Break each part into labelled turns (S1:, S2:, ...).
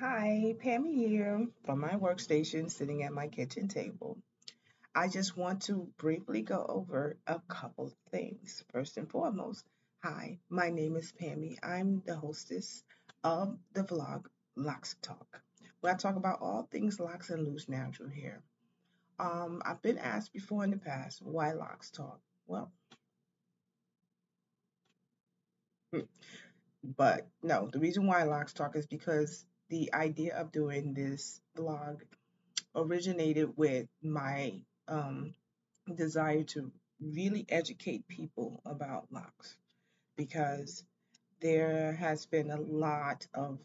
S1: Hi, Pammy here from my workstation sitting at my kitchen table. I just want to briefly go over a couple things. First and foremost, hi, my name is Pammy. I'm the hostess of the vlog Locs Talk, where I talk about all things locks and loose natural hair. Um, I've been asked before in the past, why locs talk? Well, hmm, but no, the reason why locs talk is because the idea of doing this blog originated with my um, desire to really educate people about locks because there has been a lot of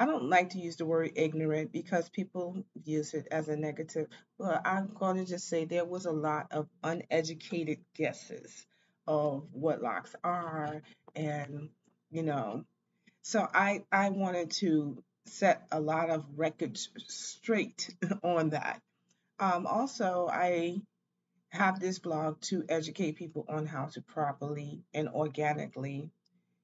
S1: I don't like to use the word ignorant because people use it as a negative, but I'm going to just say there was a lot of uneducated guesses of what locks are and you know so I I wanted to set a lot of records straight on that. Um, also, I have this blog to educate people on how to properly and organically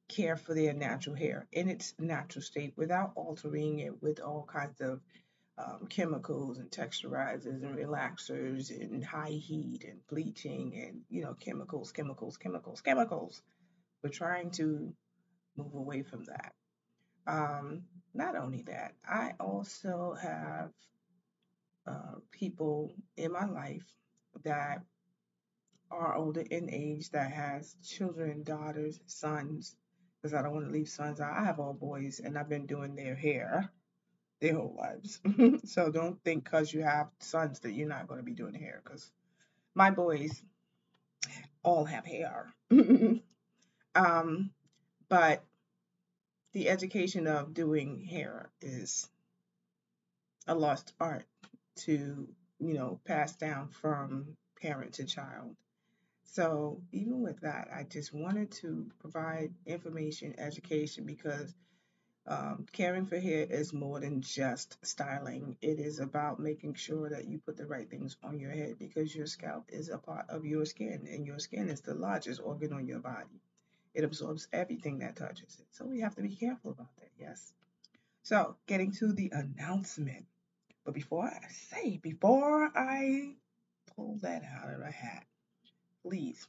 S1: care for their natural hair in its natural state without altering it with all kinds of um, chemicals and texturizers and relaxers and high heat and bleaching and you know chemicals, chemicals, chemicals, chemicals. We're trying to move away from that. Um, not only that, I also have uh, people in my life that are older in age that has children, daughters, sons, because I don't want to leave sons out. I have all boys and I've been doing their hair their whole lives. so don't think because you have sons that you're not going to be doing hair because my boys all have hair. um, but the education of doing hair is a lost art to, you know, pass down from parent to child. So even with that, I just wanted to provide information, education, because um, caring for hair is more than just styling. It is about making sure that you put the right things on your head because your scalp is a part of your skin, and your skin is the largest organ on your body. It absorbs everything that touches it. So we have to be careful about that, yes. So getting to the announcement. But before I say, before I pull that out of the hat, please,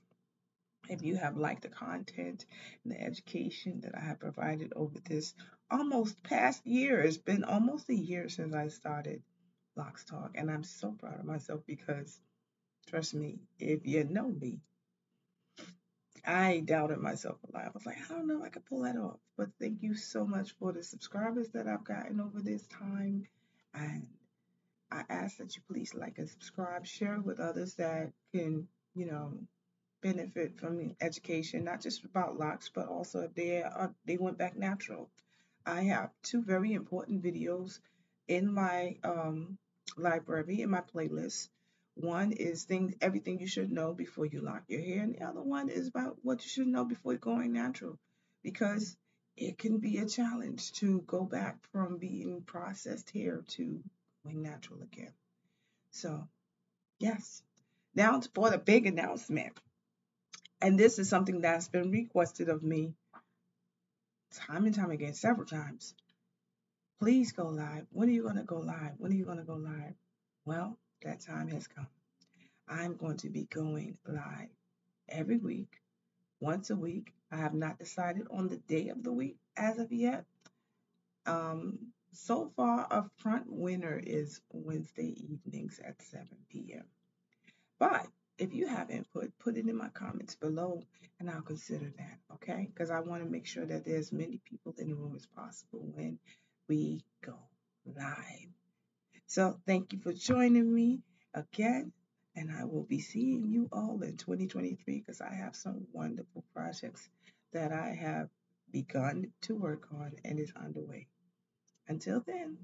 S1: if you have liked the content and the education that I have provided over this almost past year, it's been almost a year since I started Locs Talk, and I'm so proud of myself because trust me, if you know me, I doubted myself a lot. I was like, I don't know I could pull that off. But thank you so much for the subscribers that I've gotten over this time. And I ask that you please like and subscribe, share with others that can, you know, benefit from education, not just about locks, but also if they are, they went back natural. I have two very important videos in my um, library, in my playlist. One is things, everything you should know before you lock your hair, and the other one is about what you should know before going natural, because it can be a challenge to go back from being processed hair to going natural again. So, yes. Now for the big announcement. And this is something that's been requested of me time and time again, several times. Please go live. When are you going to go live? When are you going to go live? Well, that time has come. I'm going to be going live every week, once a week. I have not decided on the day of the week as of yet. Um, so far, a front winner is Wednesday evenings at 7 p.m. But if you have input, put it in my comments below and I'll consider that, okay? Because I want to make sure that there's many people in the room as possible when we go live. So thank you for joining me again. And I will be seeing you all in 2023 because I have some wonderful projects that I have begun to work on and is underway. Until then,